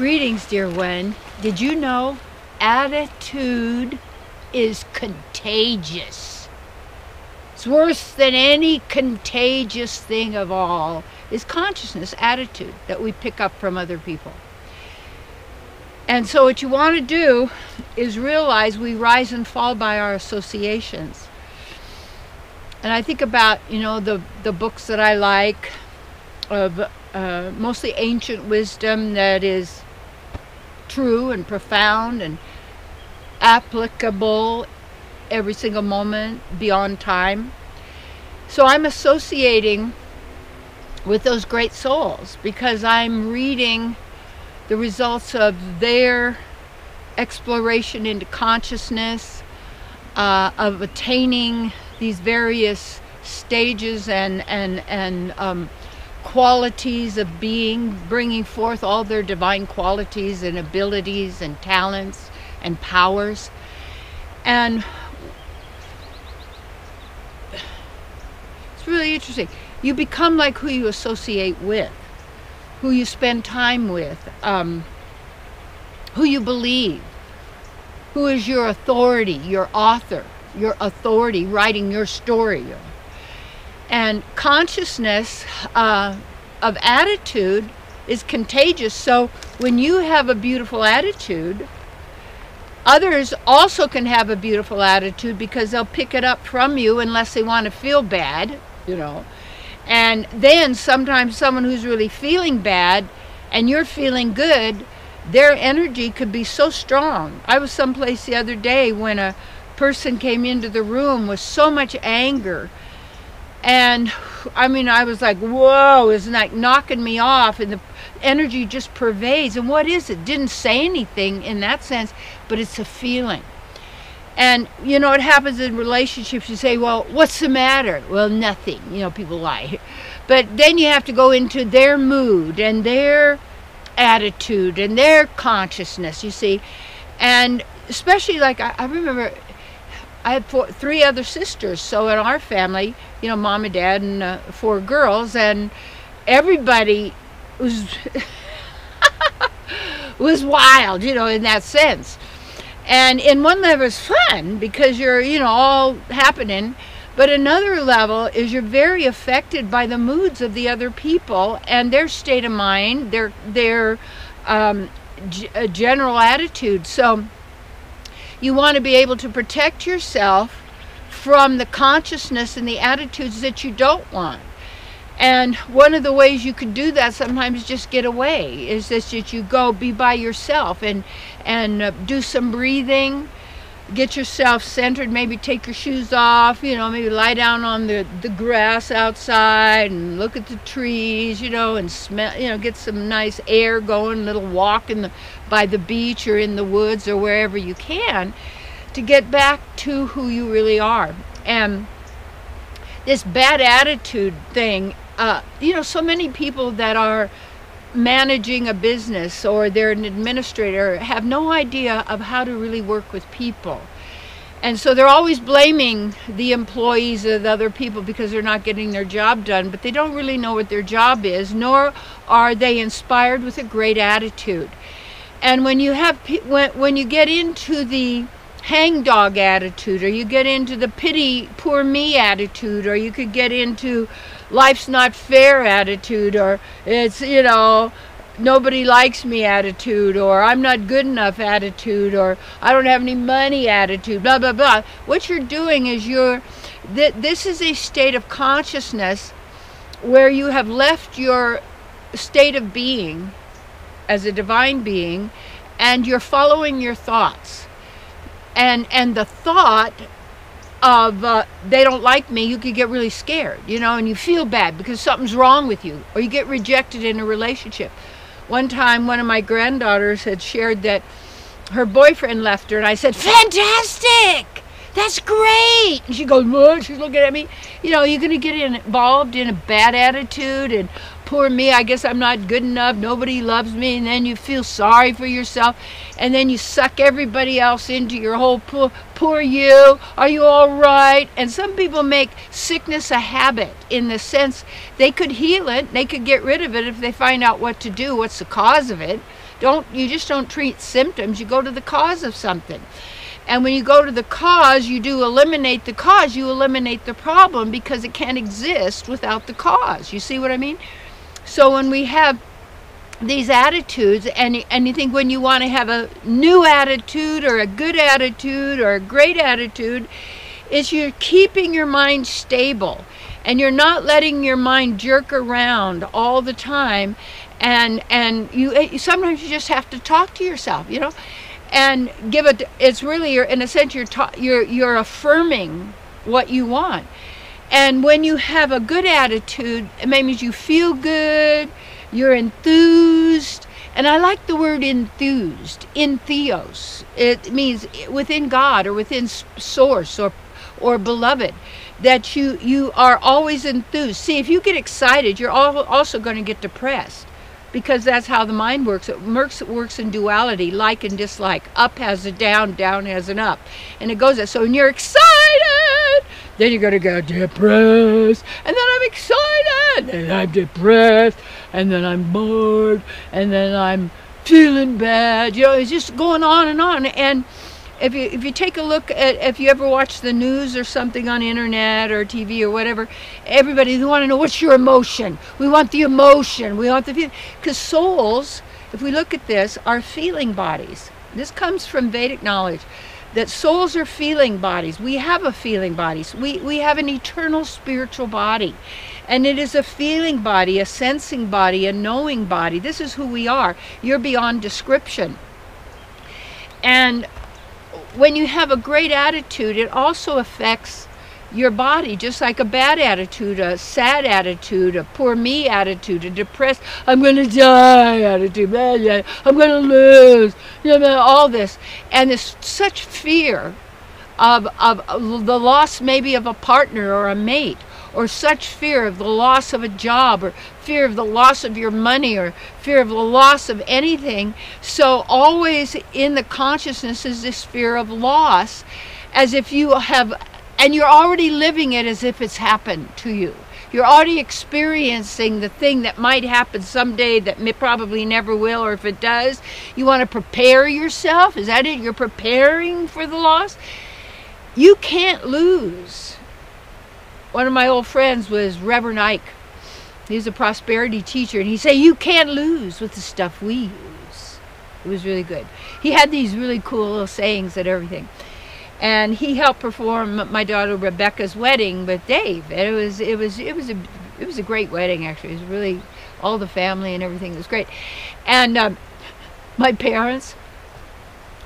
Greetings, dear one. Did you know attitude is contagious? It's worse than any contagious thing of all is consciousness, attitude that we pick up from other people. And so what you want to do is realize we rise and fall by our associations. And I think about, you know, the, the books that I like of uh, mostly ancient wisdom that is true and profound and applicable every single moment beyond time. So I'm associating with those great souls because I'm reading the results of their exploration into consciousness, uh, of attaining these various stages and and and um, qualities of being, bringing forth all their divine qualities and abilities and talents and powers, and it's really interesting. You become like who you associate with who you spend time with, um, who you believe, who is your authority, your author, your authority writing your story. And consciousness uh, of attitude is contagious. So when you have a beautiful attitude, others also can have a beautiful attitude because they'll pick it up from you unless they want to feel bad, you know. And then sometimes someone who's really feeling bad and you're feeling good, their energy could be so strong. I was someplace the other day when a person came into the room with so much anger. And I mean, I was like, whoa, it's like knocking me off. And the energy just pervades. And what is it? Didn't say anything in that sense, but it's a feeling. And you know, it happens in relationships. You say, well, what's the matter? Well, nothing. You know, people lie. But then you have to go into their mood and their attitude and their consciousness, you see. And especially like, I, I remember I had four, three other sisters. So in our family, you know, mom and dad and uh, four girls, and everybody was was wild, you know, in that sense. And in one level, it's fun because you're, you know, all happening. But another level is you're very affected by the moods of the other people and their state of mind, their their um, g- general attitude. So you want to be able to protect yourself from the consciousness and the attitudes that you don't want. And one of the ways you can do that sometimes just get away is this that you go be by yourself and and uh, do some breathing, get yourself centered, maybe take your shoes off, you know, maybe lie down on the the grass outside and look at the trees, you know, and smell, you know, get some nice air going, little walk in the by the beach or in the woods or wherever you can to get back to who you really are. And this bad attitude thing uh, you know, so many people that are managing a business or they're an administrator have no idea of how to really work with people. And so they're always blaming the employees of other people because they're not getting their job done, but they don't really know what their job is, nor are they inspired with a great attitude. And when you have when when you get into the hangdog attitude or you get into the pity poor me attitude or you could get into life's not fair attitude or it's you know nobody likes me attitude or I'm not good enough attitude or I don't have any money attitude blah blah blah. What you're doing is you're th- this is a state of consciousness where you have left your state of being as a divine being and you're following your thoughts. And and the thought of uh, they don't like me, you could get really scared, you know, and you feel bad because something's wrong with you, or you get rejected in a relationship. One time, one of my granddaughters had shared that her boyfriend left her, and I said, "Fantastic! That's great!" And she goes, "What?" She's looking at me. You know, you're going to get involved in a bad attitude and poor me, I guess I'm not good enough, nobody loves me, and then you feel sorry for yourself, and then you suck everybody else into your whole poor, poor you, are you all right? And some people make sickness a habit in the sense they could heal it, they could get rid of it if they find out what to do, what's the cause of it, don't you just don't treat symptoms you go to the cause of something. And when you go to the cause you do eliminate the cause you eliminate the problem because it can't exist without the cause. You see what i mean so when we have these attitudes and and you think when you want to have a new attitude or a good attitude or a great attitude is you're keeping your mind stable. And you're not letting your mind jerk around all the time. And and you eh, sometimes you just have to talk to yourself you know? And give it it's really in a sense you're ta- you're you're affirming what you want and when you have a good attitude it means you feel good you're enthused. And I like the word enthused, in theos. It means within God or within source or, or beloved. That you, you are always enthused. See, if you get excited, you're also going to get depressed because that's how the mind works. It works, it works in duality, like and dislike. Up has a down, down has an up. And it goes that. So when you're excited, then you're going to get depressed. And then I'm excited, and I'm depressed and then I'm bored, and then I'm feeling bad. You know, it's just going on and on. And if you if you take a look at if you ever watch the news or something on internet or TV or whatever, everybody they want to know what's your emotion. We want the emotion. We want the feeling because souls. If we look at this, are feeling bodies. This comes from Vedic knowledge that souls are feeling bodies. We have a feeling body. We, we have an eternal spiritual body. And it is a feeling body, a sensing body, a knowing body. This is who we are. You're beyond description. And when you have a great attitude, it also affects your body, just like a bad attitude, a sad attitude, a poor me attitude, a depressed, I'm going to die attitude, I'm going to lose, all this. And there's such fear of, of the loss maybe of a partner or a mate or such fear of the loss of a job or fear of the loss of your money or fear of the loss of anything. So, always in the consciousness is this fear of loss, as if you have, and you're already living it as if it's happened to you. You're already experiencing the thing that might happen someday that probably never will, or if it does, you want to prepare yourself. Is that it? You're preparing for the loss? You can't lose one of my old friends was Reverend Ike. He's a prosperity teacher, and he said, You can't lose with the stuff we use. It was really good. He had these really cool little sayings and everything. And he helped perform my daughter Rebecca's wedding with Dave. And it was it was it was a it was a great wedding actually. It was really all the family and everything was great. And um, my parents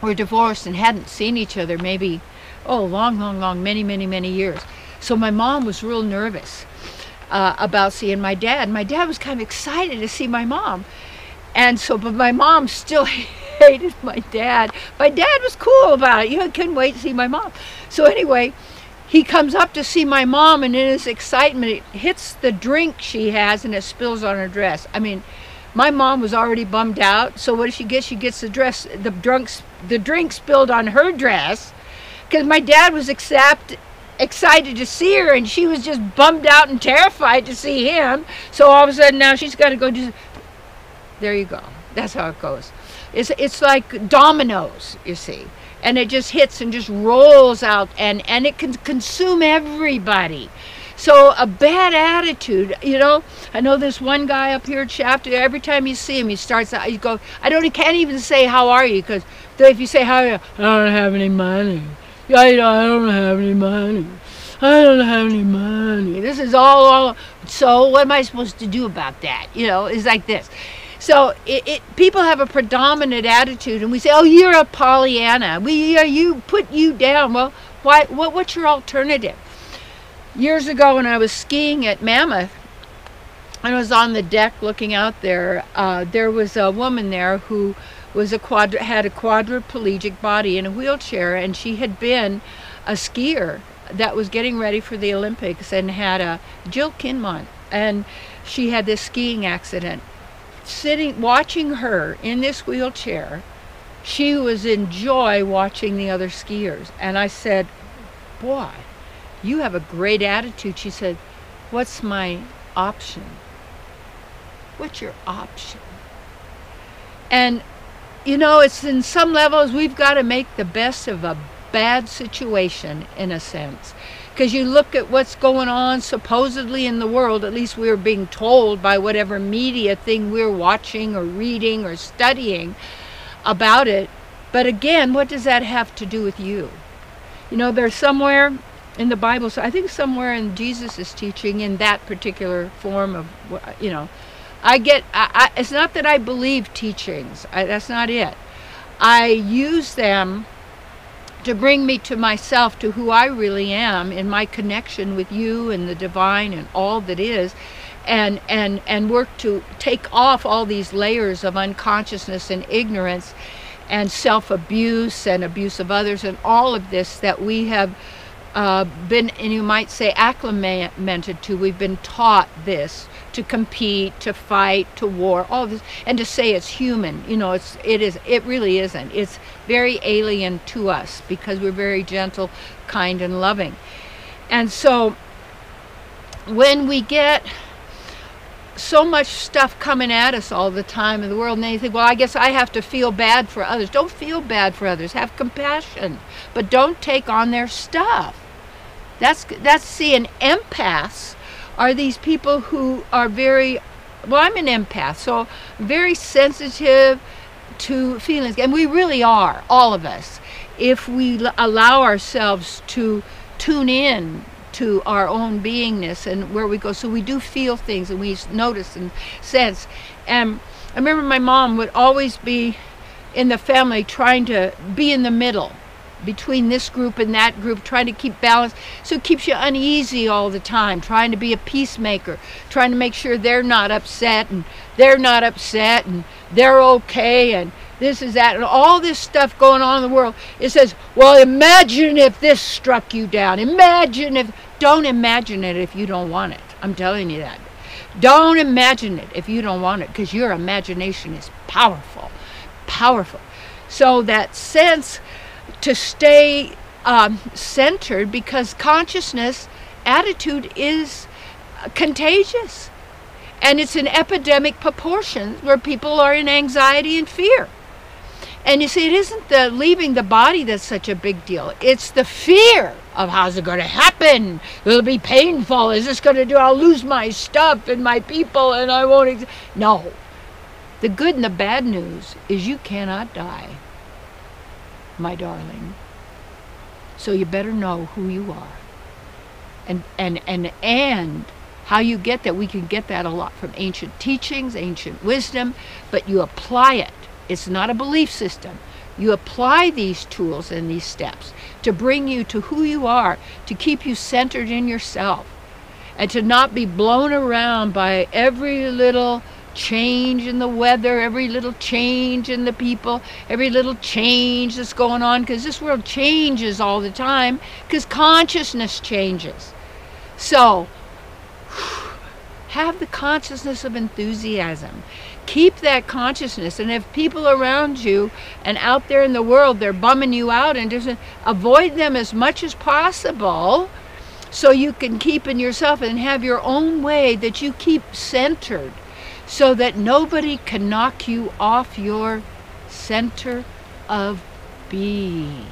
were divorced and hadn't seen each other maybe oh long long long many many many years so my mom was real nervous uh, about seeing my dad. My dad was kind of excited to see my mom. And so, but my mom still hated my dad. My dad was cool about it. You know, couldn't wait to see my mom. So anyway, he comes up to see my mom, and in his excitement, it hits the drink she has, and it spills on her dress. I mean, my mom was already bummed out. So what does she get? She gets the dress, the drunks, the drink spilled on her dress, because my dad was accept excited to see her and she was just bummed out and terrified to see him. So all of a sudden now she's got to go do. There you go. That's how it goes. It's, it's like dominoes, you see. And it just hits and just rolls out and, and it can consume everybody. So a bad attitude, you know. I know this one guy up here at Shasta. Every time you see him, he starts. out. You go. I don't. He can't even say how are you because if you say how are you, I don't have any money. I, I don't have any money. I don't have any money. This is all, all. So what am I supposed to do about that? You know, it's like this. So it, it, people have a predominant attitude, and we say, "Oh, you're a Pollyanna. We, uh, you put you down." Well, why? What? What's your alternative? Years ago, when I was skiing at Mammoth, I was on the deck looking out there. Uh, there was a woman there who was a quadra had a quadriplegic body in a wheelchair, and she had been a skier that was getting ready for the Olympics and had a Jill Kinmont, and she had this skiing accident. Sitting, watching her in this wheelchair, she was in joy watching the other skiers, and I said, "Boy, you have a great attitude." She said, "What's my option?" What's your option? And you know, it's in some levels we've got to make the best of a bad situation in a sense. Because you look at what's going on supposedly in the world, at least we're being told by whatever media thing we're watching or reading or studying about it. But again, what does that have to do with you? You know, there's somewhere in the Bible, so I think somewhere in Jesus' teaching in that particular form of, you know, I get, I, I, it's not that I believe teachings, I, that's not it. I use them to bring me to myself, to who I really am in my connection with you and the divine and all that is, and, and, and work to take off all these layers of unconsciousness and ignorance and self abuse and abuse of others and all of this that we have uh, been, and you might say, acclimated to. We've been taught this to compete, to fight, to war, all this, and to say it's human. You know, it's it is it really isn't. It's very alien to us because we're very gentle, kind, and loving. And so, when we get so much stuff coming at us all the time in the world, and then you think, well, I guess I have to feel bad for others. Don't feel bad for others. Have compassion, but don't take on their stuff. That's that's see an empaths are these people who are very well I'm an empath so very sensitive to feelings and we really are all of us. If we allow ourselves to tune in to our own beingness and where we go so we do feel things and we notice and sense. And I remember my mom would always be in the family trying to be in the middle between this group and that group, trying to keep balance. So it keeps you uneasy all the time, trying to be a peacemaker, trying to make sure they're not upset and they're not upset and they're okay and this is that and all this stuff going on in the world. It says, well, imagine if this struck you down. Imagine if, don't imagine it if you don't want it. I'm telling you that. Don't imagine it if you don't want it because your imagination is powerful. Powerful. So that sense to stay um, centered because consciousness attitude is contagious. And it's an epidemic proportion where people are in anxiety and fear. And you see it isn't the leaving the body that's such a big deal. It's the fear of how's it going to happen it'll be painful? Is this going to do i'll lose my stuff and my people and i won't ex-. no. The good and the bad news is you cannot die my darling. So you better know who you are. And and and and how you get that we can get that a lot from ancient teachings, ancient wisdom, but you apply it. It's not a belief system. You apply these tools and these steps to bring you to who you are, to keep you centered in yourself, and to not be blown around by every little change in the weather, every little change in the people, every little change that's going on, because this world changes all the time, because consciousness changes. So, have the consciousness of enthusiasm. Keep that consciousness. And if people around you and out there in the world, they're bumming you out, and just avoid them as much as possible so you can keep in yourself and have your own way that you keep centered so that nobody can knock you off your center of being.